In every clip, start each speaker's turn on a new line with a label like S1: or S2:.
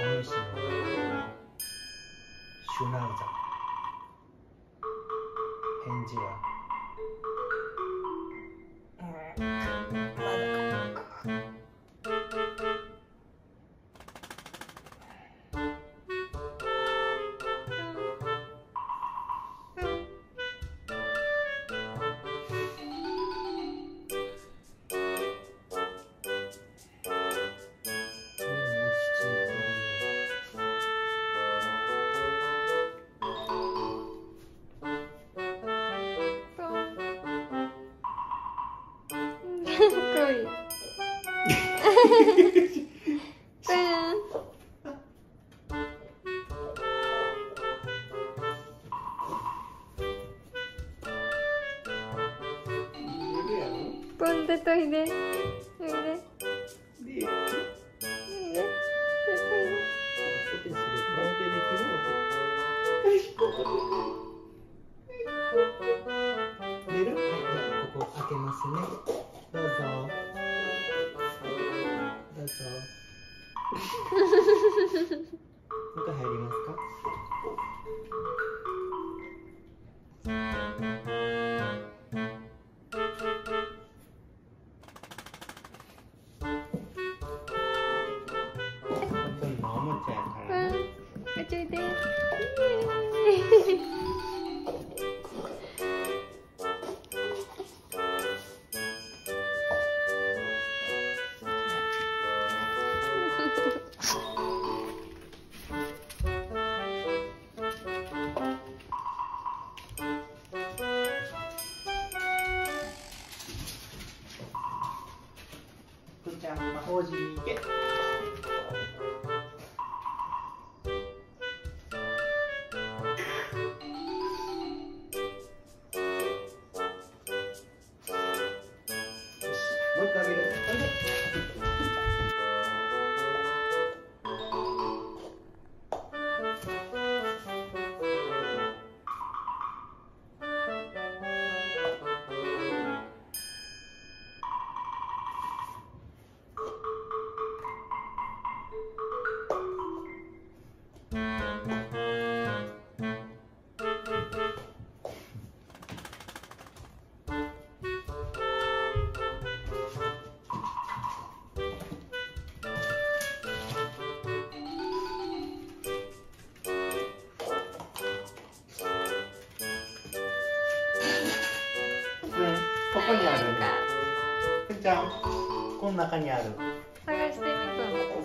S1: お主の名前はシュナウザ返事は
S2: かっこいい
S1: い中入りますか？おもちゃやからね。
S2: うん。こっちおいで
S1: もゃんこの中にある。
S2: 探してみ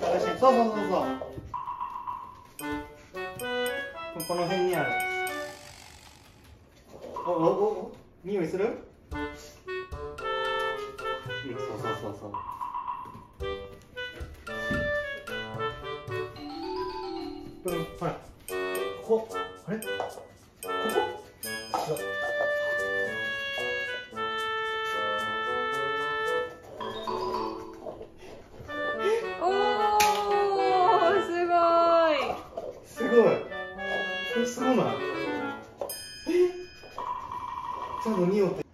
S1: 探してそうそうそうそう。この辺にある。おおおお匂いするうんそうそうそうそううんほらここあれここ
S2: サウナえ？
S1: じゃあ何を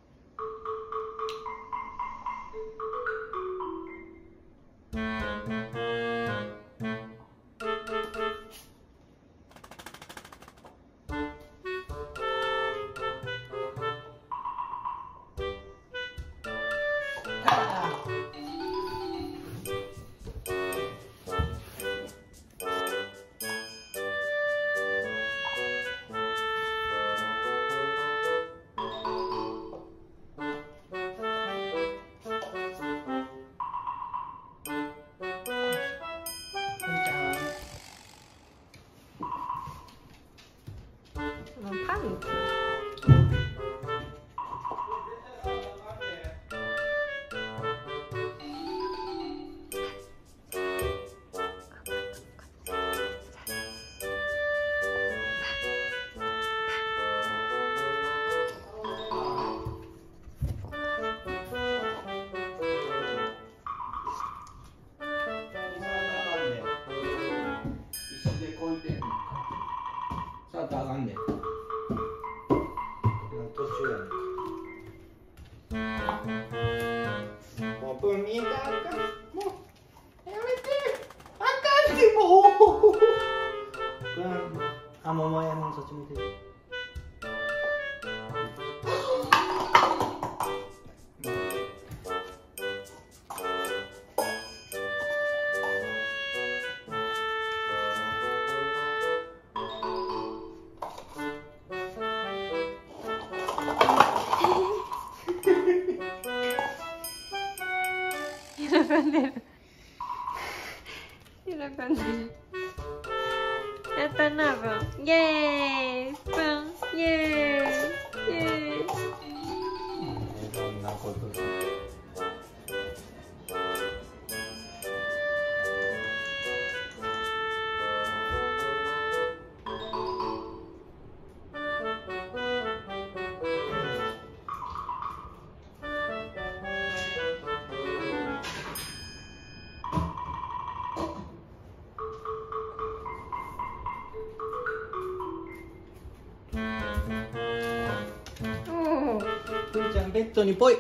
S1: んねん。途中やねん。もう分見
S3: えあかもうやめて。あかんっもう。あもも
S2: やねんそっち見て。るやったなぶんイエ
S3: ベッドにぽい